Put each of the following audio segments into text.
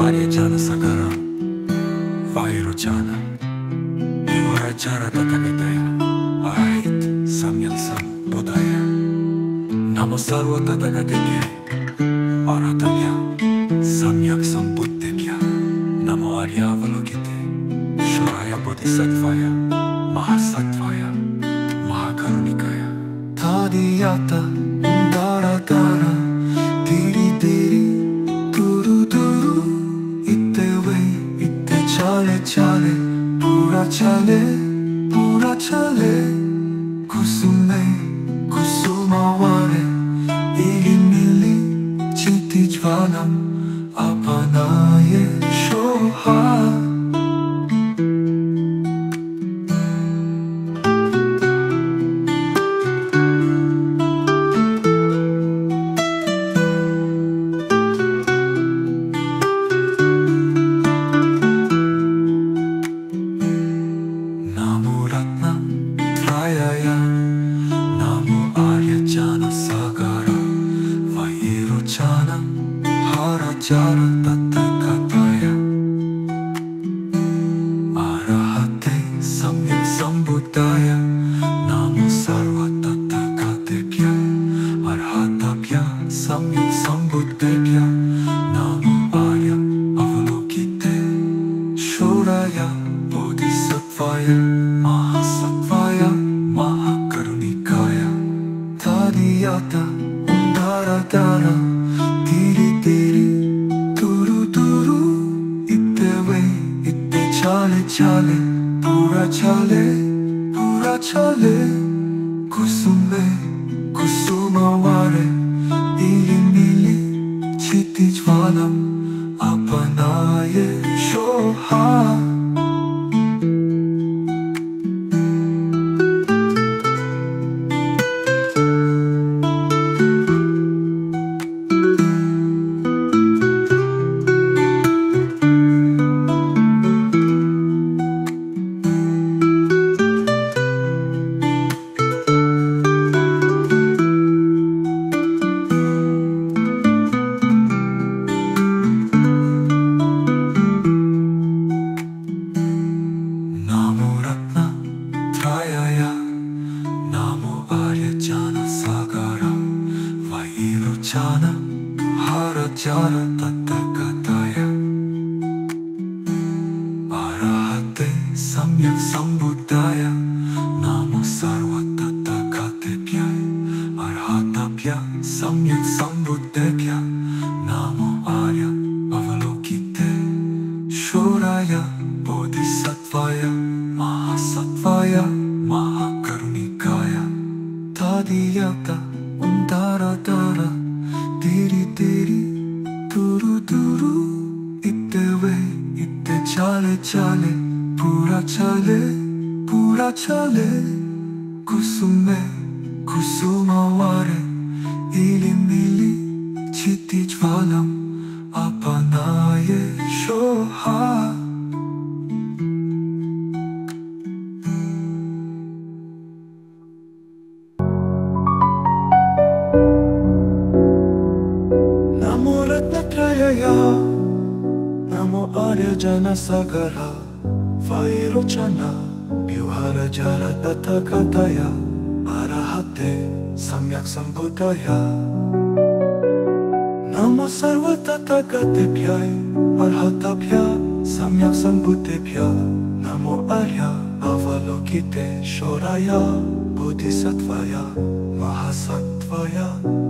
Mariana Sakara Fairo Chana Ивара Чара Татакатай Айт Самьянсам Будая Намасарва Татакатеке Аратамя Самьяксам Буддемя Намо Арьявалогите Шурая Бодисаттвая ja, wo 바야. 마카로니카야. 다디야다. 온다라다라. 디리디리. 두루두루. 이때 왜 이때 잘해 잘해 불화차네 불화차네. 구수매 구수마와래 Sambuddhaya Namo Sarva Tathagatebhyay Arhatabhya Samyak Sambuddhebhya Namo Arya Avalokite Shoraya Bodhisattvaya Mahasattvaya Mahakarunikaya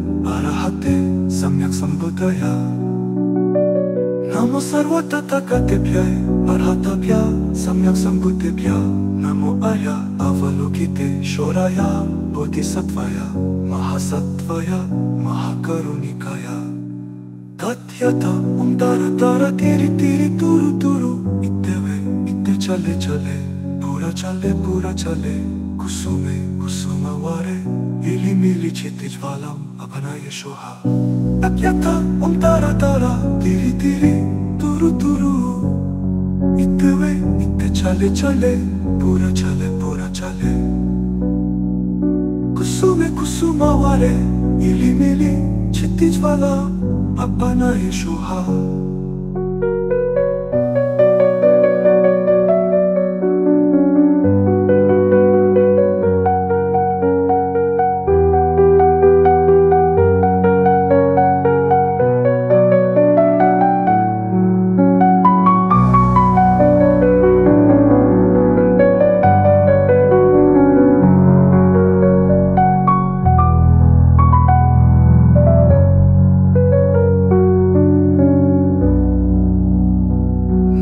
Arahate Samyak Sambuddhaya Namo Sarva Tathakatebhyay Arhatabhya Samyak Sambuddhebhya Namo Arya Avalokite Shoraya Bodhisattvaya Mahasattvaya Mahakarunikaya Tatyata Om Tara Tara Tiri Tiri Turu Turu Itte ve Itte Chale Chale Pura Chale Pura Chale Kusume Kusuma Vare Ili Mili Chittij Kusuma Vare Ili Mili Chittij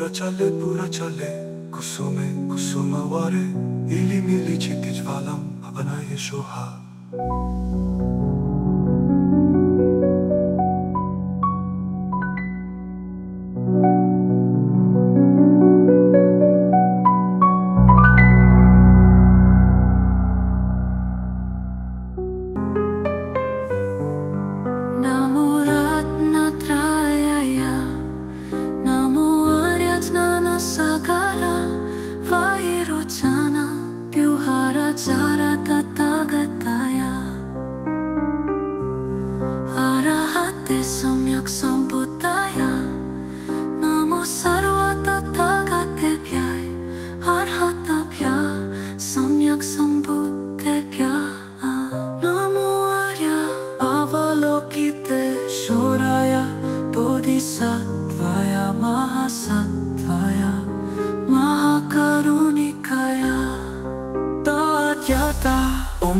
पूरा चले पूरा चले। कुसुम कुसुम वारे इली मिली छिकिज वालम बनाए शोहा।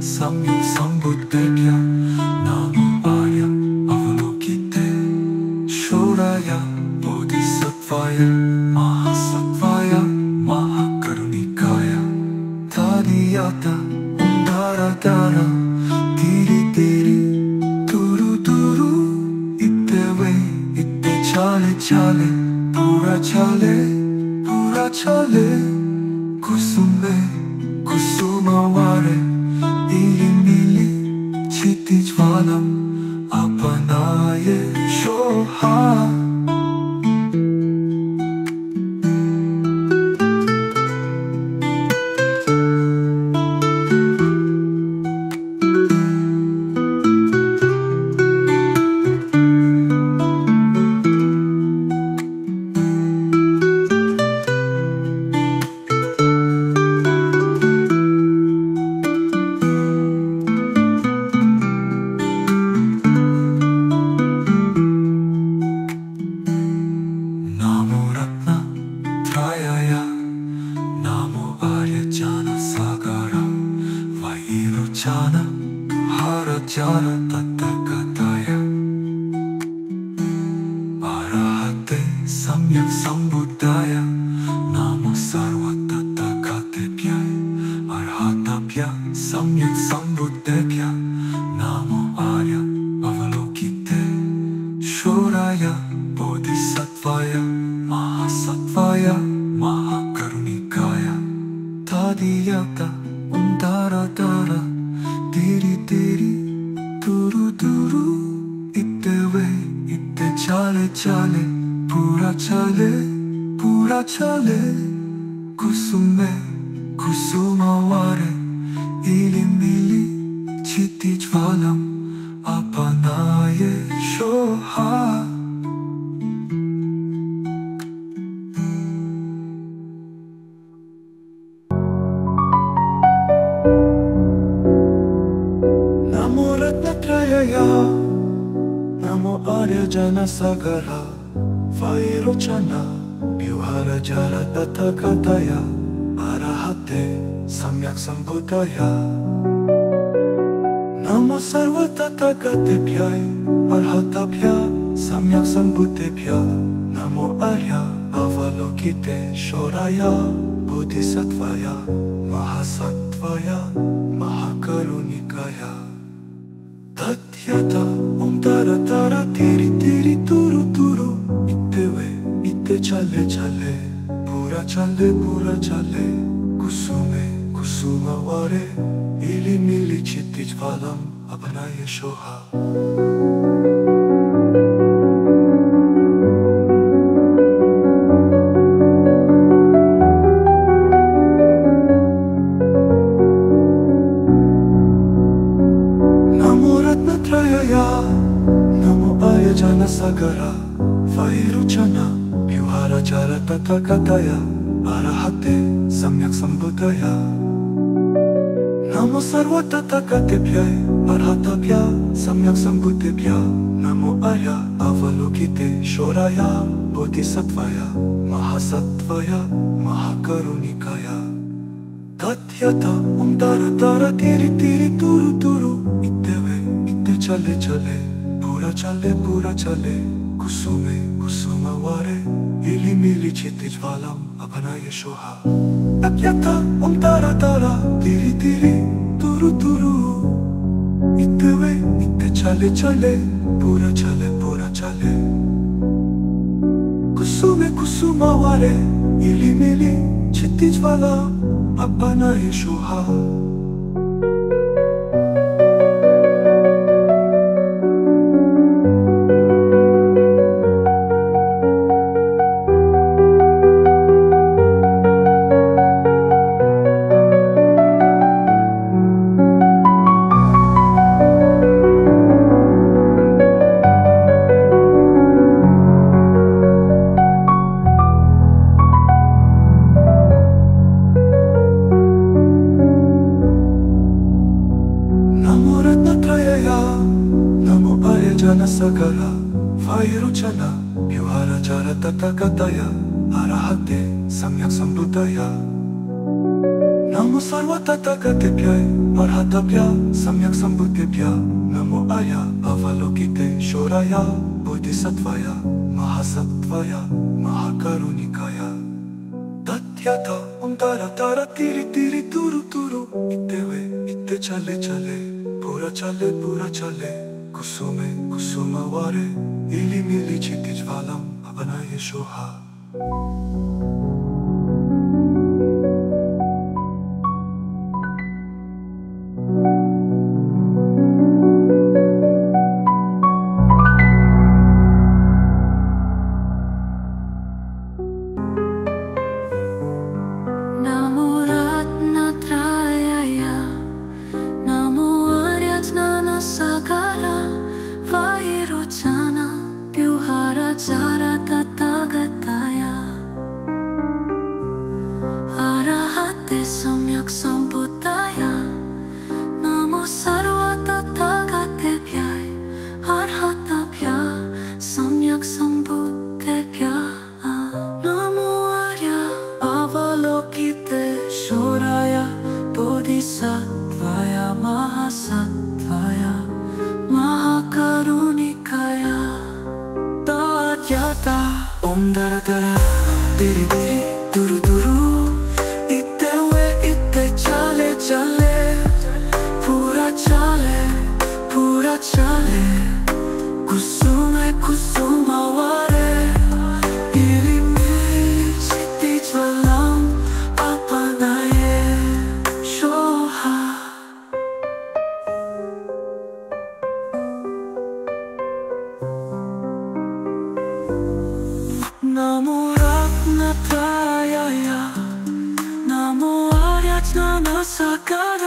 samyuk sambut Կամո արյաջանա սագարա, վայերոչանա, բյուհարաջարա տատակատայա, արահատե, սամյակ սամբոտայա։ Նամո սարվա տատակատեպյայ, արհատապյա, սամյակ սամբուտեպյա, նամո արյա, ավալոկիտե շորայա, բուդիսատվայա, մահասատվայա։ चले इलि मिलि चित्तिज्वालम् अपनाय बोधिसत्त्वाय महासत्त्वाय महाकरुणिकाय। तथ्यत ॐ तारा तारा, तिरि तिरि। चले चले। पूरा चले पूरा चले। कुसुमे कुसुमवारे इलि मिलि चित्तिज्वालम् अपनाय शोहा। तथ्यत ॐ तारा तारा, तिरि तिरि। इत्ते चले चले। पूरा चले पूरा चले। कुसुमे कुसुमवारे इलि मिलि चित्तिज्वालम् अपनाय शोहा चले पूरा चले पूरा चले इलि मिलि चित्तिज्वालम् अपनाय शोहा नमो Shivaya Bodhisattvaya Mahasattvaya Mahakarunikaya Tatyata Om Daratara Diri.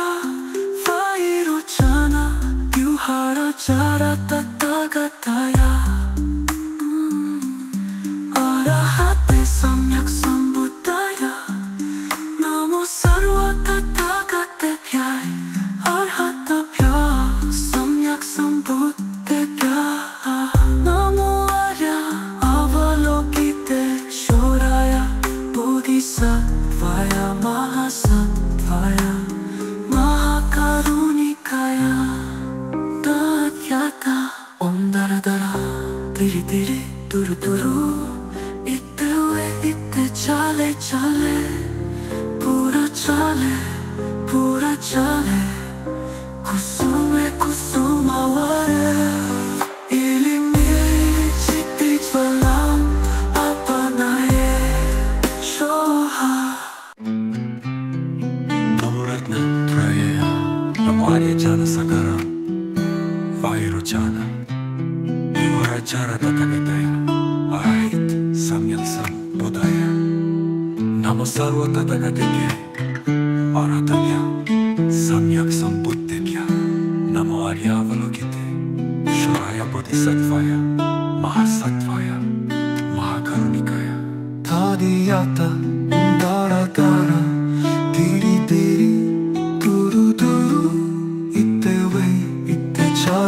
you chana, yuhara chara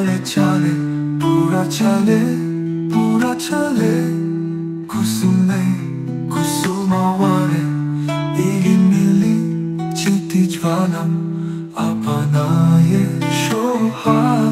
চলে চলে পুরা চলে পুরা চলে। কুসুমে কুসুমাওয়ারে দিগি মিলি চিতি জ্বালাম আপনায় সোহা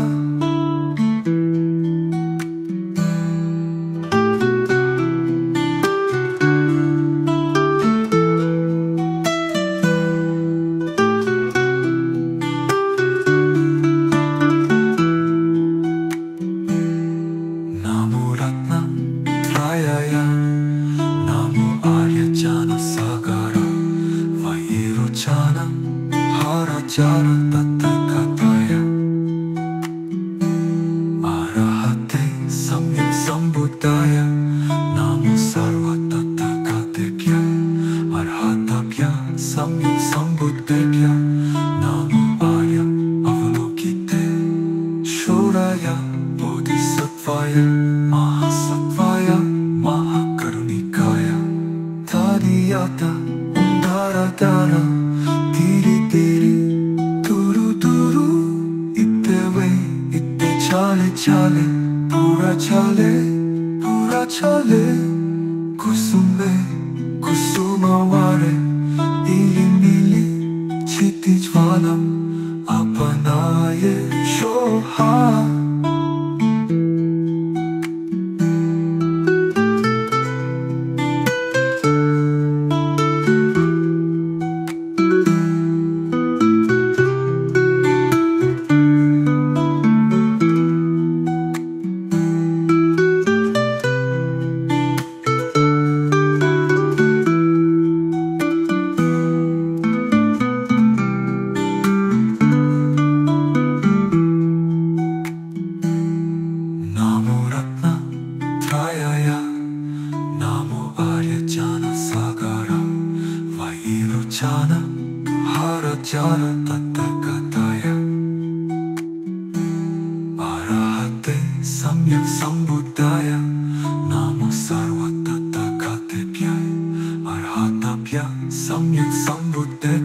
sóng những sóng vụt đến